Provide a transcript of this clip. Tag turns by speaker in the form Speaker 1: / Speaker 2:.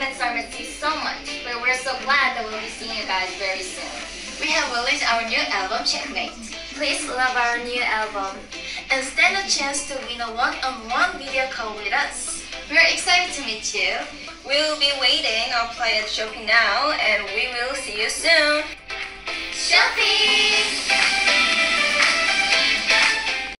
Speaker 1: events are so much, but we're so glad that we'll be seeing you guys very soon.
Speaker 2: We have released our new album, Checkmate.
Speaker 1: Please love our new album
Speaker 2: and stand a chance to win a one-on-one -on -one video call with us. We're excited to meet you.
Speaker 3: We'll be waiting. I'll play at Shopee now and we will see you soon.